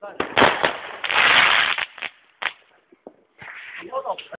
Fijn.